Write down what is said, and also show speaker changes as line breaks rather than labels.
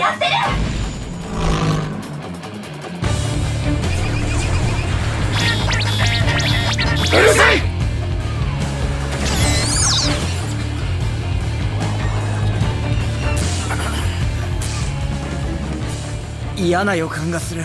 やってる
うるさい。
嫌な予感がする。